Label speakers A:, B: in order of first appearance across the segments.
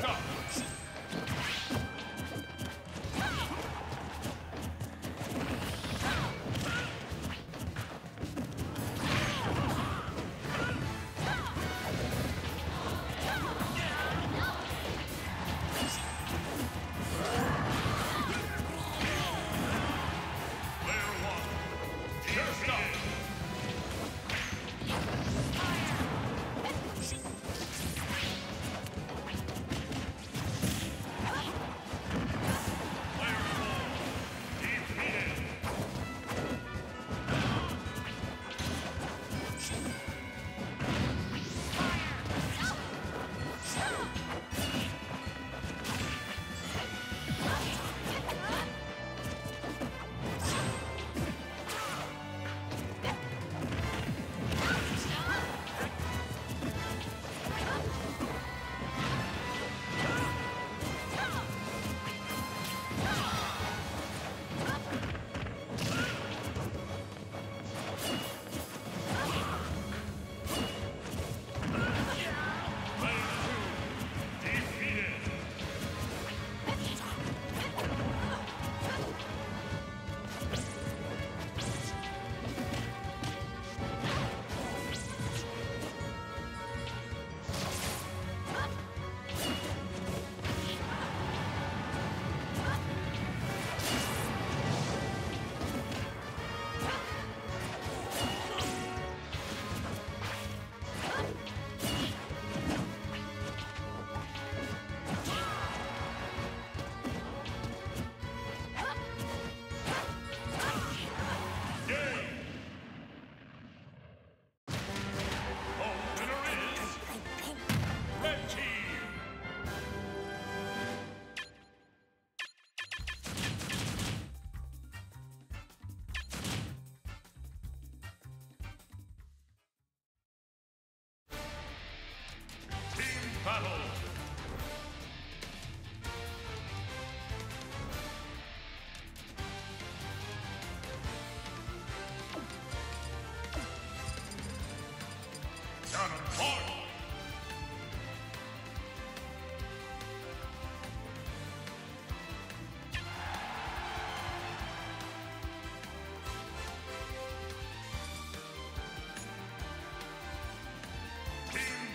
A: Stop.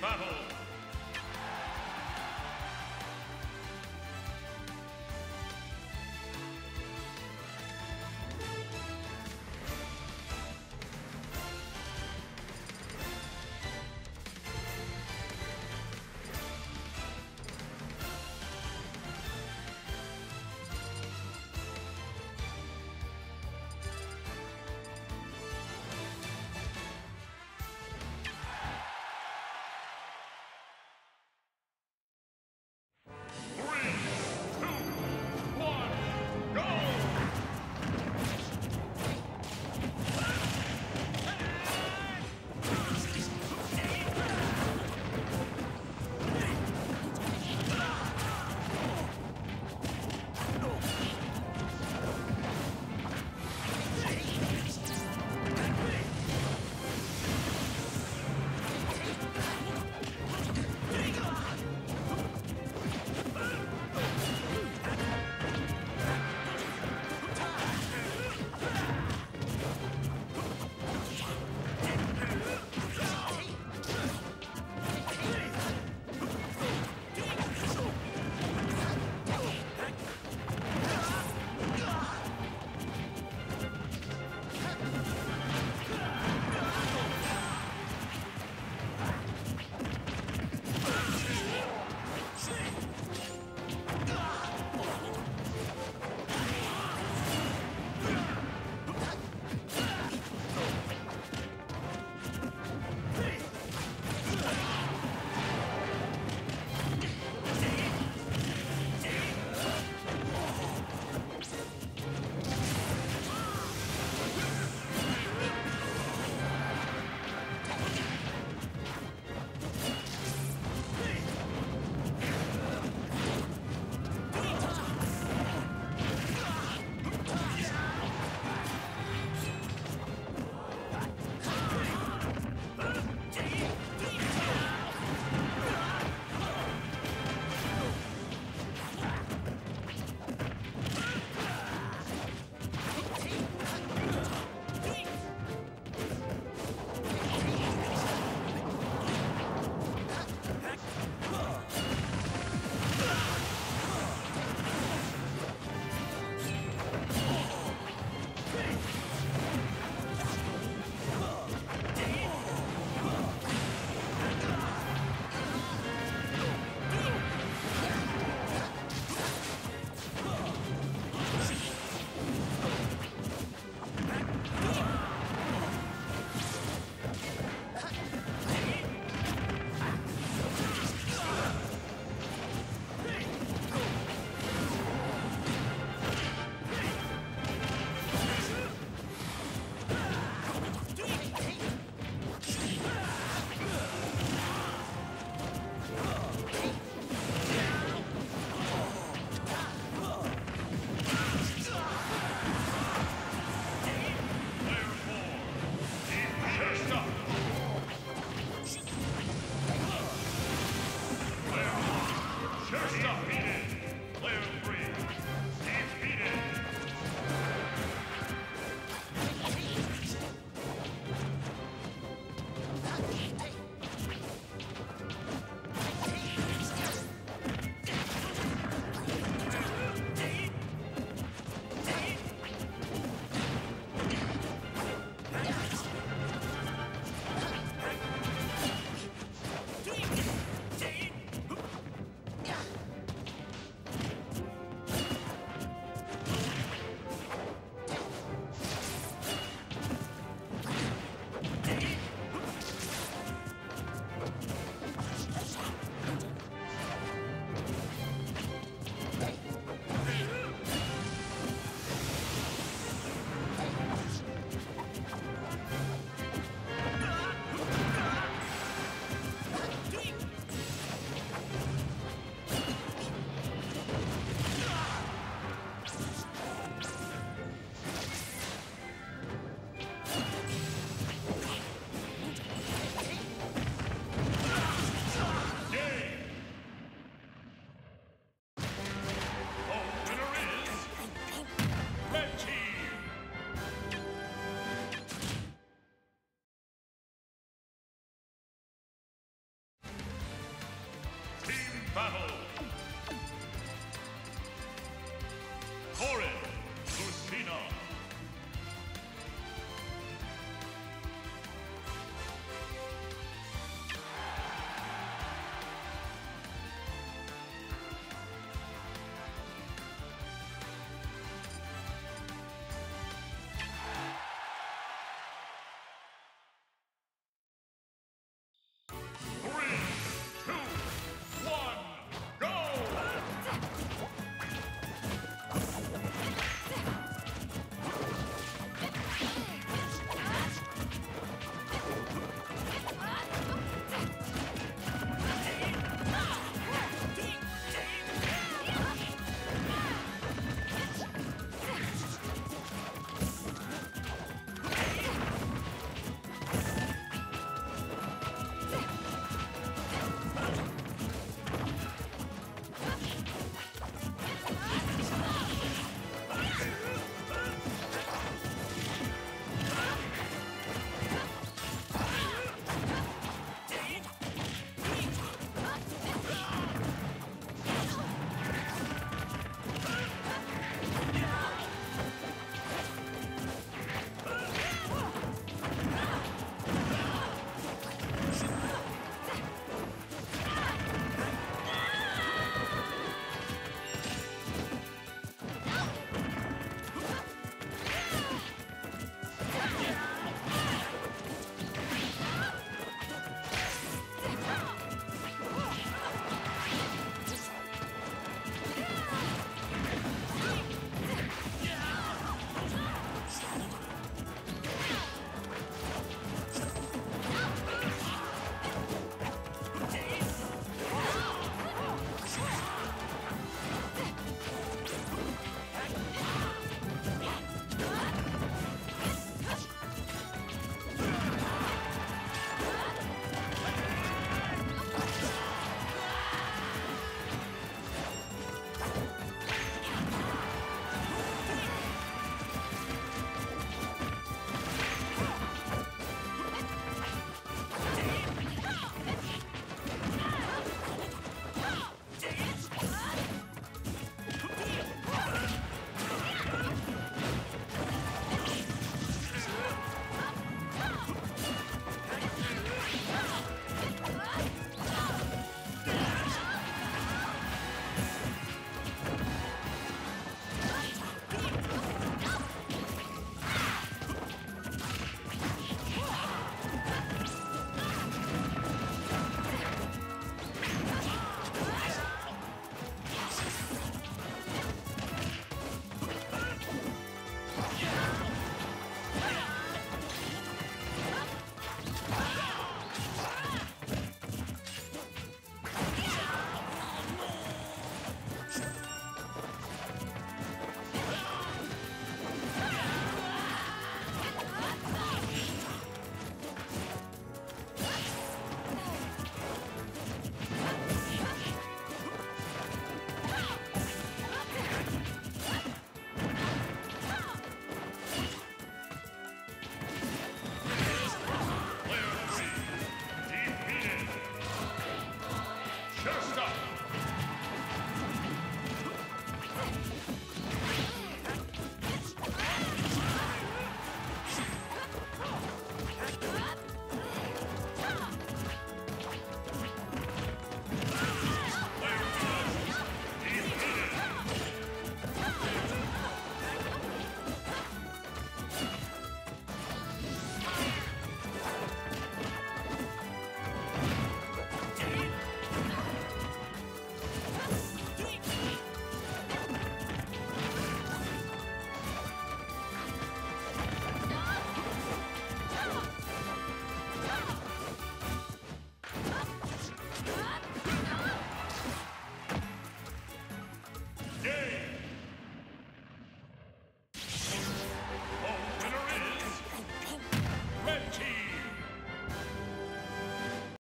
A: Battle.